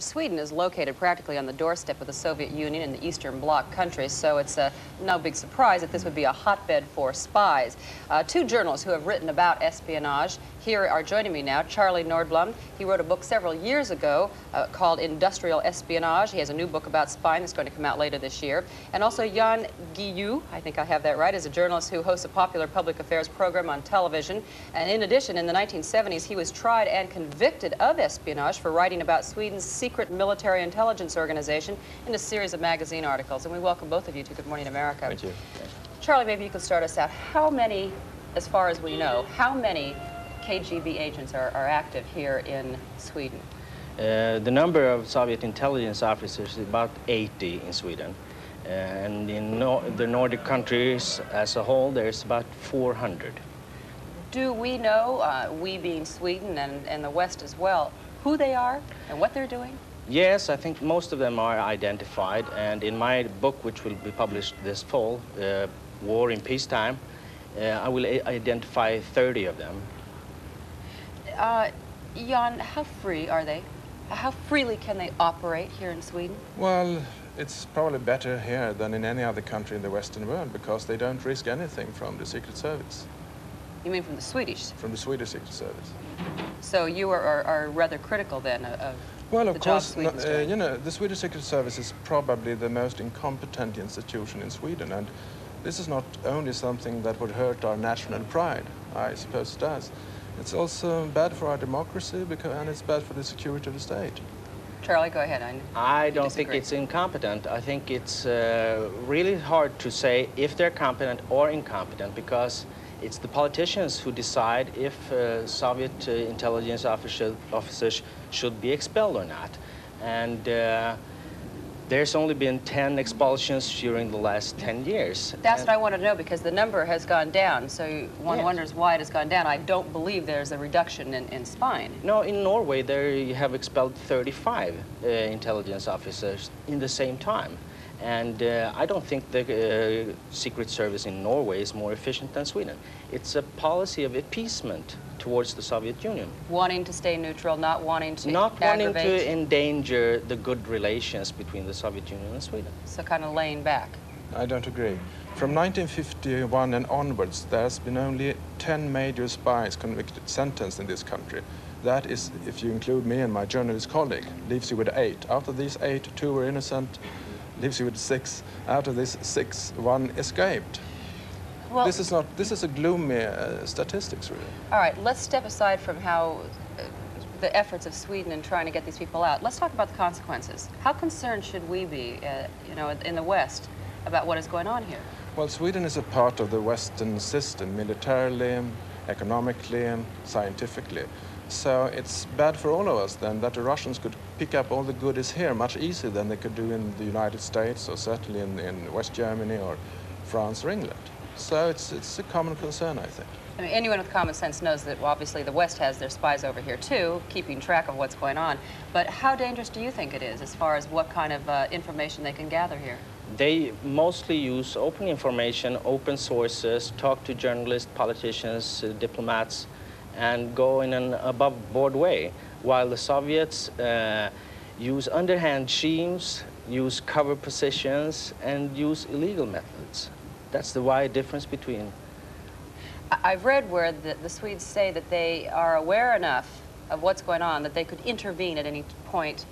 Sweden is located practically on the doorstep of the Soviet Union and the Eastern Bloc countries, so it's uh, no big surprise that this would be a hotbed for spies. Uh, two journalists who have written about espionage here are joining me now. Charlie Nordblom, he wrote a book several years ago uh, called Industrial Espionage. He has a new book about spying that's going to come out later this year. And also Jan Guillou, I think I have that right, is a journalist who hosts a popular public affairs program on television. And in addition, in the 1970s, he was tried and convicted of espionage for writing about Sweden's secret military intelligence organization in a series of magazine articles. And we welcome both of you to Good Morning America. Thank you. Charlie, maybe you could start us out. How many, as far as we know, how many KGB agents are, are active here in Sweden? Uh, the number of Soviet intelligence officers is about 80 in Sweden. Uh, and in no the Nordic countries as a whole, there's about 400. Do we know, uh, we being Sweden and, and the West as well, who they are and what they're doing? Yes, I think most of them are identified, and in my book, which will be published this fall, uh, War in Peacetime, uh, I will identify 30 of them. Uh, Jan, how free are they? How freely can they operate here in Sweden? Well, it's probably better here than in any other country in the Western world because they don't risk anything from the Secret Service. You mean from the Swedish? From the Swedish Secret Service. So you are, are, are rather critical then of well, of the course, job no, uh, you know, the Swedish Secret Service is probably the most incompetent institution in Sweden, and this is not only something that would hurt our national pride, I suppose it does. It's also bad for our democracy, because, and it's bad for the security of the state. Charlie, go ahead. I, I don't disagree. think it's incompetent. I think it's uh, really hard to say if they're competent or incompetent because it's the politicians who decide if uh, Soviet uh, intelligence officer, officers should be expelled or not. And uh, there's only been 10 expulsions during the last 10 years. That's and what I want to know because the number has gone down. So one yes. wonders why it has gone down. I don't believe there's a reduction in, in spying. No, in Norway, they have expelled 35 uh, intelligence officers in the same time. And uh, I don't think the uh, Secret Service in Norway is more efficient than Sweden. It's a policy of appeasement towards the Soviet Union. Wanting to stay neutral, not wanting to Not aggravate. wanting to endanger the good relations between the Soviet Union and Sweden. So kind of laying back. I don't agree. From 1951 and onwards, there's been only 10 major spies convicted, sentenced in this country. That is, if you include me and my journalist colleague, leaves you with eight. Out of these eight, two were innocent, leaves you with six. Out of this six, one escaped. Well, this is not. This is a gloomy uh, statistics, really. All right, let's step aside from how uh, the efforts of Sweden in trying to get these people out. Let's talk about the consequences. How concerned should we be, uh, you know, in the West, about what is going on here? Well, Sweden is a part of the Western system, militarily, economically, and scientifically. So it's bad for all of us then that the Russians could pick up all the goodies here much easier than they could do in the United States or certainly in, in West Germany or France or England. So it's, it's a common concern, I think. I mean, anyone with common sense knows that well, obviously the West has their spies over here too, keeping track of what's going on. But how dangerous do you think it is as far as what kind of uh, information they can gather here? They mostly use open information, open sources, talk to journalists, politicians, uh, diplomats, and go in an above board way, while the Soviets uh, use underhand schemes, use cover positions, and use illegal methods. That's the wide difference between. I've read where the, the Swedes say that they are aware enough of what's going on that they could intervene at any point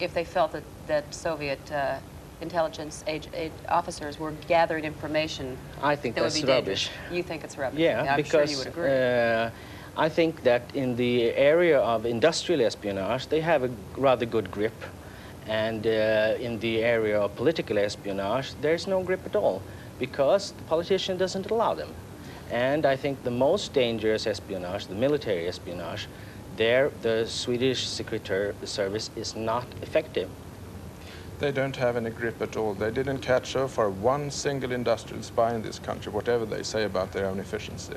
if they felt that, that Soviet uh, intelligence age, age officers were gathering information. I think that that's would be rubbish. Dangerous. You think it's rubbish? Yeah, I'm because sure you would agree. Uh, I think that in the area of industrial espionage, they have a rather good grip. And uh, in the area of political espionage, there's no grip at all because the politician doesn't allow them. And I think the most dangerous espionage, the military espionage, there the Swedish Secret Service is not effective. They don't have any grip at all. They didn't catch so far one single industrial spy in this country, whatever they say about their own efficiency.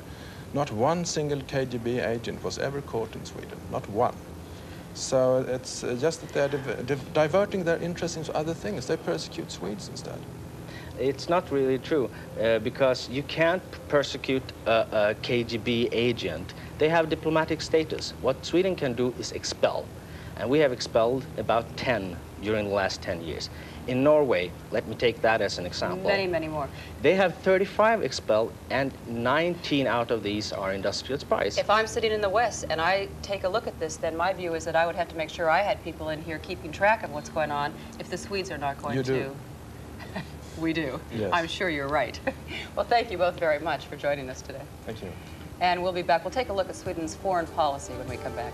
Not one single KGB agent was ever caught in Sweden, not one. So it's uh, just that they're div div diverting their interest into other things. They persecute Swedes instead. It's not really true uh, because you can't persecute a, a, KGB agent. They have diplomatic status. What Sweden can do is expel. And we have expelled about 10 during the last 10 years. In Norway, let me take that as an example. Many, many more. They have 35 expelled, and 19 out of these are industrial spies. If I'm sitting in the West and I take a look at this, then my view is that I would have to make sure I had people in here keeping track of what's going on if the Swedes are not going You to. we do. Yes. I'm sure you're right. well, thank you both very much for joining us today. Thank you. And we'll be back. We'll take a look at Sweden's foreign policy when we come back.